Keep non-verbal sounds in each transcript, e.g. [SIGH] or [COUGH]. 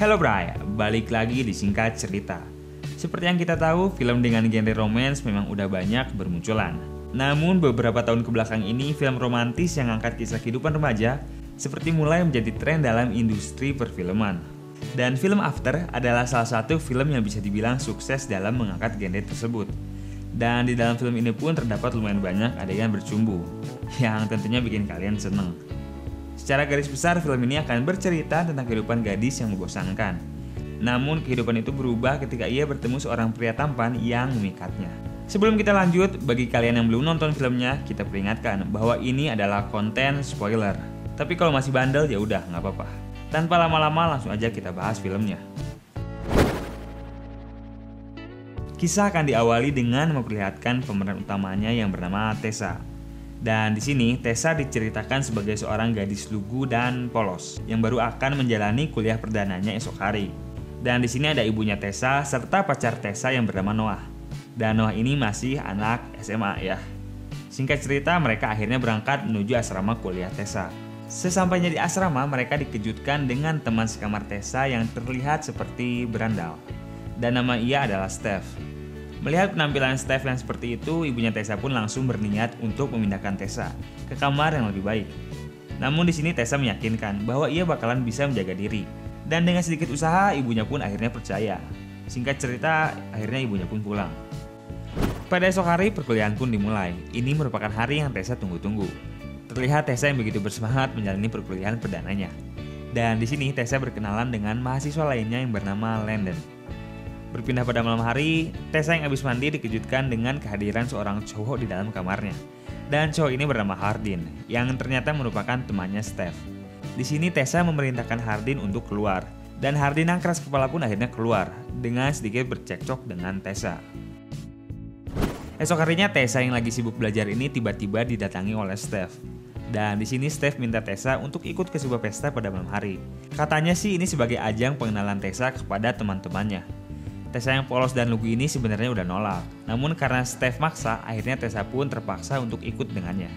Hello Bray, balik lagi di singkat cerita. Seperti yang kita tahu, film dengan genre romance memang udah banyak bermunculan. Namun beberapa tahun ke belakang ini, film romantis yang angkat kisah kehidupan remaja seperti mulai menjadi tren dalam industri perfilman. Dan film After adalah salah satu film yang bisa dibilang sukses dalam mengangkat genre tersebut. Dan di dalam film ini pun terdapat lumayan banyak adegan bercumbu, yang tentunya bikin kalian seneng. Secara garis besar, film ini akan bercerita tentang kehidupan gadis yang membosankan. Namun, kehidupan itu berubah ketika ia bertemu seorang pria tampan yang memikatnya. Sebelum kita lanjut, bagi kalian yang belum nonton filmnya, kita peringatkan bahwa ini adalah konten spoiler. Tapi kalau masih bandel ya udah nggak apa-apa. Tanpa lama-lama langsung aja kita bahas filmnya. Kisah akan diawali dengan memperlihatkan pemeran utamanya yang bernama Tessa. Dan di sini Tessa diceritakan sebagai seorang gadis lugu dan polos yang baru akan menjalani kuliah perdananya esok hari. Dan di sini ada ibunya Tessa serta pacar Tessa yang bernama Noah. Dan Noah ini masih anak SMA ya. Singkat cerita, mereka akhirnya berangkat menuju asrama kuliah Tessa. Sesampainya di asrama, mereka dikejutkan dengan teman sekamar Tessa yang terlihat seperti berandal. Dan nama ia adalah Steph. Melihat penampilan Steph yang seperti itu, ibunya Tessa pun langsung berniat untuk memindahkan Tessa ke kamar yang lebih baik. Namun di sini Tessa meyakinkan bahwa ia bakalan bisa menjaga diri. Dan dengan sedikit usaha, ibunya pun akhirnya percaya. Singkat cerita, akhirnya ibunya pun pulang. Pada esok hari, perkuliahan pun dimulai. Ini merupakan hari yang Tessa tunggu-tunggu. Terlihat Tessa yang begitu bersemangat menjalani perkuliahan perdananya. Dan di sini Tessa berkenalan dengan mahasiswa lainnya yang bernama Landon. Berpindah pada malam hari, Tessa yang habis mandi dikejutkan dengan kehadiran seorang cowok di dalam kamarnya. Dan cowok ini bernama Hardin, yang ternyata merupakan temannya Steph. Di sini Tessa memerintahkan Hardin untuk keluar, dan Hardin yang keras kepala pun akhirnya keluar, dengan sedikit bercekcok dengan Tessa. Esok harinya Tessa yang lagi sibuk belajar ini tiba-tiba didatangi oleh Steph. Dan di sini Steph minta Tessa untuk ikut ke sebuah pesta pada malam hari. Katanya sih ini sebagai ajang pengenalan Tessa kepada teman-temannya. Tessa yang polos dan lugu ini sebenarnya udah nolak. Namun karena Steph maksa, akhirnya Tessa pun terpaksa untuk ikut dengannya.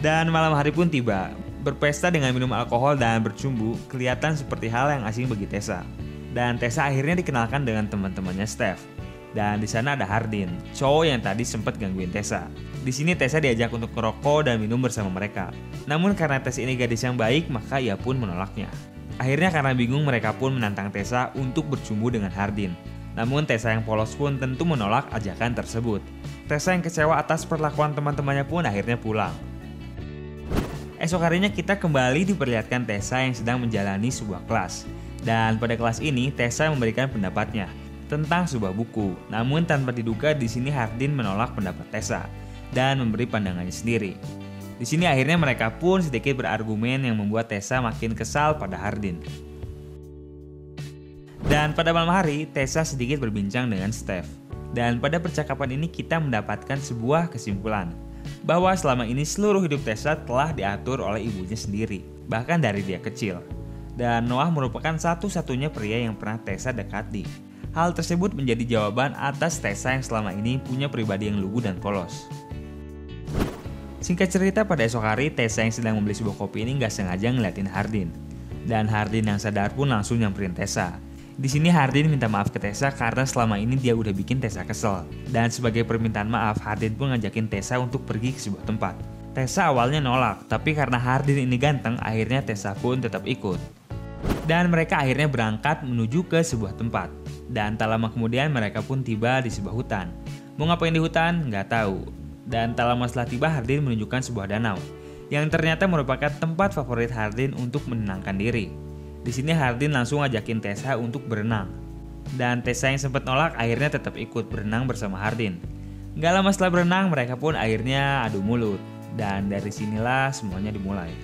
Dan malam hari pun tiba. Berpesta dengan minum alkohol dan bercumbu kelihatan seperti hal yang asing bagi Tessa. Dan Tessa akhirnya dikenalkan dengan teman-temannya Steph. Dan di sana ada Hardin, cowok yang tadi sempat gangguin Tessa. Di sini Tessa diajak untuk merokok dan minum bersama mereka. Namun karena Tessa ini gadis yang baik, maka ia pun menolaknya. Akhirnya karena bingung mereka pun menantang Tessa untuk bercumbu dengan Hardin. Namun Tessa yang polos pun tentu menolak ajakan tersebut. Tessa yang kecewa atas perlakuan teman-temannya pun akhirnya pulang. Esok harinya kita kembali diperlihatkan Tessa yang sedang menjalani sebuah kelas. Dan pada kelas ini Tessa memberikan pendapatnya tentang sebuah buku. Namun tanpa diduga di sini Hardin menolak pendapat Tessa dan memberi pandangannya sendiri. Di sini akhirnya mereka pun sedikit berargumen yang membuat Tessa makin kesal pada Hardin. Dan pada malam hari, Tessa sedikit berbincang dengan Steph. Dan pada percakapan ini kita mendapatkan sebuah kesimpulan bahwa selama ini seluruh hidup Tessa telah diatur oleh ibunya sendiri, bahkan dari dia kecil. Dan Noah merupakan satu-satunya pria yang pernah Tessa dekati. Hal tersebut menjadi jawaban atas Tessa yang selama ini punya pribadi yang lugu dan polos. Singkat cerita pada esok hari, Tessa yang sedang membeli sebuah kopi ini nggak sengaja ngeliatin Hardin. Dan Hardin yang sadar pun langsung nyamperin Tessa. Di sini Hardin minta maaf ke Tessa karena selama ini dia udah bikin Tessa kesel. Dan sebagai permintaan maaf, Hardin pun ngajakin Tessa untuk pergi ke sebuah tempat. Tessa awalnya nolak, tapi karena Hardin ini ganteng, akhirnya Tessa pun tetap ikut. Dan mereka akhirnya berangkat menuju ke sebuah tempat. Dan tak lama kemudian mereka pun tiba di sebuah hutan. Mau ngapain di hutan? Nggak tahu dan tak lama setelah tiba Hardin menunjukkan sebuah danau yang ternyata merupakan tempat favorit Hardin untuk menenangkan diri. Di sini Hardin langsung ngajakin Tessa untuk berenang. Dan Tessa yang sempat nolak akhirnya tetap ikut berenang bersama Hardin. Gak lama setelah berenang mereka pun akhirnya adu mulut. Dan dari sinilah semuanya dimulai.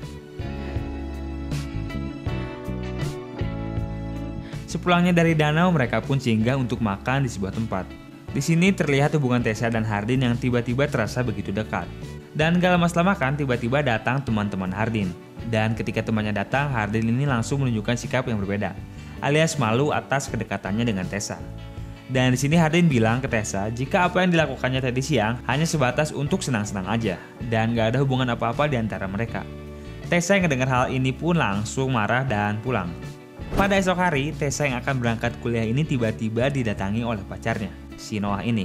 Sepulangnya dari danau mereka pun singgah untuk makan di sebuah tempat. Di sini terlihat hubungan Tessa dan Hardin yang tiba-tiba terasa begitu dekat. Dan gak lama setelah makan, tiba-tiba datang teman-teman Hardin. Dan ketika temannya datang, Hardin ini langsung menunjukkan sikap yang berbeda, alias malu atas kedekatannya dengan Tessa. Dan di sini Hardin bilang ke Tessa jika apa yang dilakukannya tadi siang hanya sebatas untuk senang-senang aja dan gak ada hubungan apa-apa di antara mereka. Tessa yang mendengar hal ini pun langsung marah dan pulang. Pada esok hari, Tessa yang akan berangkat kuliah ini tiba-tiba didatangi oleh pacarnya, si Noah ini.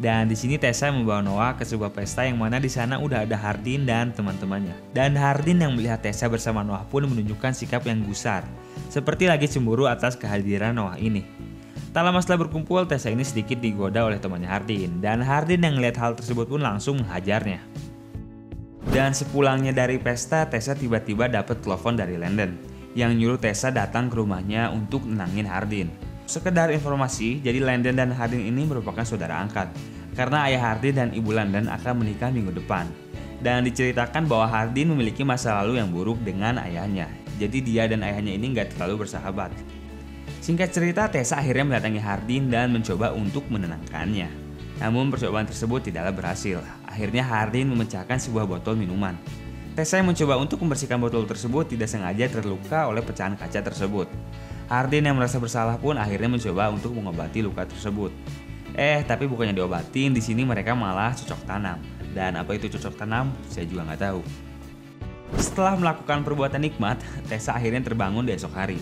Dan di sini Tessa membawa Noah ke sebuah pesta yang mana di sana udah ada Hardin dan teman-temannya. Dan Hardin yang melihat Tessa bersama Noah pun menunjukkan sikap yang gusar, seperti lagi cemburu atas kehadiran Noah ini. Tak lama setelah berkumpul, Tessa ini sedikit digoda oleh temannya Hardin, dan Hardin yang melihat hal tersebut pun langsung menghajarnya. Dan sepulangnya dari pesta, Tessa tiba-tiba dapat telepon dari Landon yang nyuruh Tessa datang ke rumahnya untuk nenangin Hardin. Sekedar informasi, jadi Landon dan Hardin ini merupakan saudara angkat. Karena ayah Hardin dan ibu Landon akan menikah minggu depan. Dan diceritakan bahwa Hardin memiliki masa lalu yang buruk dengan ayahnya. Jadi dia dan ayahnya ini nggak terlalu bersahabat. Singkat cerita, Tessa akhirnya mendatangi Hardin dan mencoba untuk menenangkannya. Namun percobaan tersebut tidaklah berhasil. Akhirnya Hardin memecahkan sebuah botol minuman. Tessa yang mencoba untuk membersihkan botol tersebut tidak sengaja terluka oleh pecahan kaca tersebut. Hardin yang merasa bersalah pun akhirnya mencoba untuk mengobati luka tersebut. Eh, tapi bukannya diobatin, di sini mereka malah cocok tanam. Dan apa itu cocok tanam, saya juga nggak tahu. Setelah melakukan perbuatan nikmat, [LAUGHS] Tessa akhirnya terbangun di esok hari.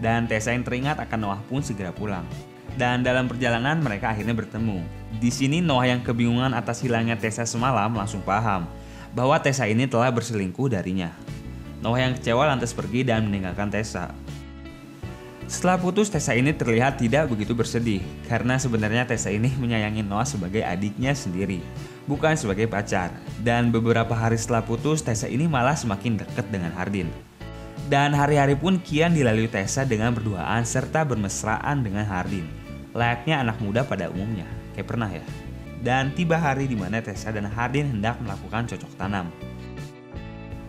Dan Tessa yang teringat akan Noah pun segera pulang. Dan dalam perjalanan mereka akhirnya bertemu. Di sini Noah yang kebingungan atas hilangnya Tessa semalam langsung paham bahwa Tessa ini telah berselingkuh darinya. Noah yang kecewa lantas pergi dan meninggalkan Tessa. Setelah putus, Tessa ini terlihat tidak begitu bersedih karena sebenarnya Tessa ini menyayangi Noah sebagai adiknya sendiri, bukan sebagai pacar. Dan beberapa hari setelah putus, Tessa ini malah semakin dekat dengan Hardin. Dan hari-hari pun kian dilalui Tessa dengan berduaan serta bermesraan dengan Hardin. Layaknya anak muda pada umumnya, kayak pernah ya dan tiba hari di mana Tessa dan Hardin hendak melakukan cocok tanam.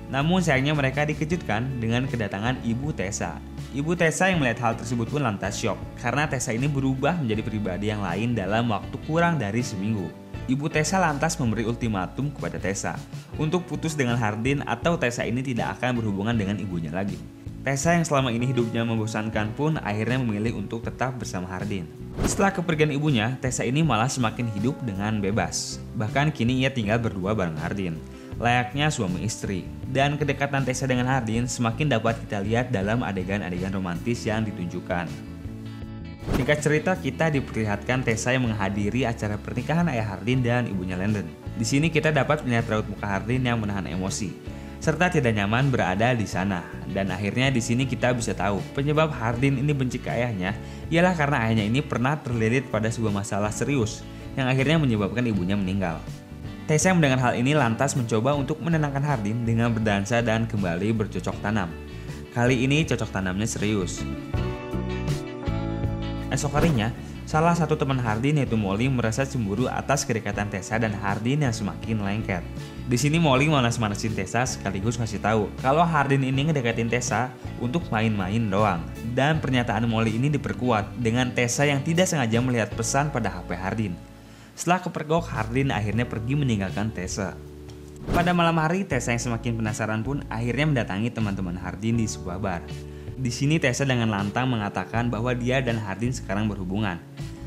Namun sayangnya mereka dikejutkan dengan kedatangan ibu Tessa. Ibu Tessa yang melihat hal tersebut pun lantas shock karena Tessa ini berubah menjadi pribadi yang lain dalam waktu kurang dari seminggu. Ibu Tessa lantas memberi ultimatum kepada Tessa untuk putus dengan Hardin atau Tessa ini tidak akan berhubungan dengan ibunya lagi. Tessa yang selama ini hidupnya membosankan pun akhirnya memilih untuk tetap bersama Hardin. Setelah kepergian ibunya, Tessa ini malah semakin hidup dengan bebas. Bahkan kini ia tinggal berdua bareng Hardin, layaknya suami istri. Dan kedekatan Tessa dengan Hardin semakin dapat kita lihat dalam adegan-adegan romantis yang ditunjukkan. Singkat cerita, kita diperlihatkan Tessa yang menghadiri acara pernikahan ayah Hardin dan ibunya Landon. Di sini kita dapat melihat raut muka Hardin yang menahan emosi, serta tidak nyaman berada di sana. Dan akhirnya di sini kita bisa tahu penyebab Hardin ini benci ke ayahnya ialah karena ayahnya ini pernah terlilit pada sebuah masalah serius yang akhirnya menyebabkan ibunya meninggal. Tessa mendengar hal ini lantas mencoba untuk menenangkan Hardin dengan berdansa dan kembali bercocok tanam. Kali ini cocok tanamnya serius. Esok harinya, Salah satu teman Hardin yaitu Molly merasa cemburu atas kedekatan Tessa dan Hardin yang semakin lengket. Di sini Molly manas-manasin Tessa sekaligus ngasih tahu kalau Hardin ini ngedekatin Tessa untuk main-main doang. Dan pernyataan Molly ini diperkuat dengan Tessa yang tidak sengaja melihat pesan pada HP Hardin. Setelah kepergok, Hardin akhirnya pergi meninggalkan Tessa. Pada malam hari, Tessa yang semakin penasaran pun akhirnya mendatangi teman-teman Hardin di sebuah bar. Di sini Tessa dengan lantang mengatakan bahwa dia dan Hardin sekarang berhubungan.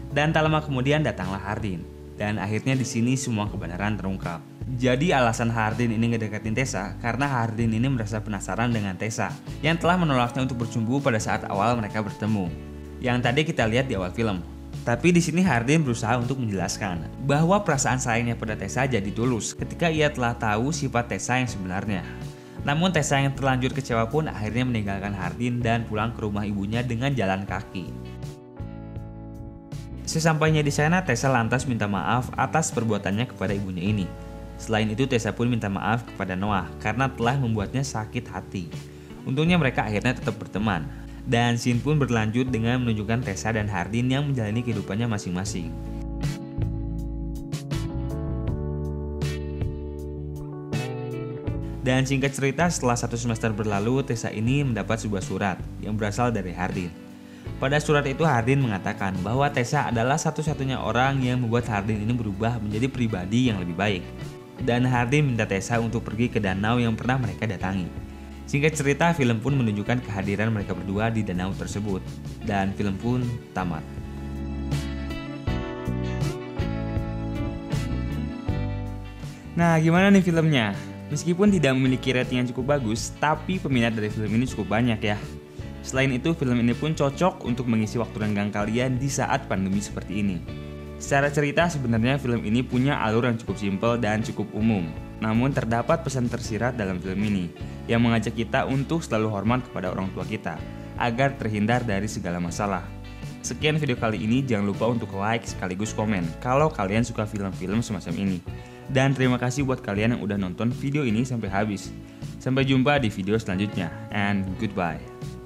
Dan tak lama kemudian datanglah Hardin. Dan akhirnya di sini semua kebenaran terungkap. Jadi alasan Hardin ini ngedekatin Tessa karena Hardin ini merasa penasaran dengan Tessa yang telah menolaknya untuk bercumbu pada saat awal mereka bertemu. Yang tadi kita lihat di awal film. Tapi di sini Hardin berusaha untuk menjelaskan bahwa perasaan sayangnya pada Tessa jadi tulus ketika ia telah tahu sifat Tessa yang sebenarnya. Namun Tessa yang terlanjur kecewa pun akhirnya meninggalkan Hardin dan pulang ke rumah ibunya dengan jalan kaki. Sesampainya di sana, Tessa lantas minta maaf atas perbuatannya kepada ibunya ini. Selain itu, Tessa pun minta maaf kepada Noah karena telah membuatnya sakit hati. Untungnya mereka akhirnya tetap berteman. Dan scene pun berlanjut dengan menunjukkan Tessa dan Hardin yang menjalani kehidupannya masing-masing. Dan singkat cerita, setelah satu semester berlalu, Tessa ini mendapat sebuah surat yang berasal dari Hardin. Pada surat itu Hardin mengatakan bahwa Tessa adalah satu-satunya orang yang membuat Hardin ini berubah menjadi pribadi yang lebih baik. Dan Hardin minta Tessa untuk pergi ke danau yang pernah mereka datangi. Singkat cerita, film pun menunjukkan kehadiran mereka berdua di danau tersebut. Dan film pun tamat. Nah, gimana nih filmnya? Meskipun tidak memiliki rating yang cukup bagus, tapi peminat dari film ini cukup banyak ya. Selain itu, film ini pun cocok untuk mengisi waktu renggang kalian di saat pandemi seperti ini. Secara cerita, sebenarnya film ini punya alur yang cukup simpel dan cukup umum. Namun terdapat pesan tersirat dalam film ini yang mengajak kita untuk selalu hormat kepada orang tua kita agar terhindar dari segala masalah. Sekian video kali ini, jangan lupa untuk like sekaligus komen kalau kalian suka film-film semacam ini. Dan terima kasih buat kalian yang udah nonton video ini sampai habis. Sampai jumpa di video selanjutnya, and goodbye.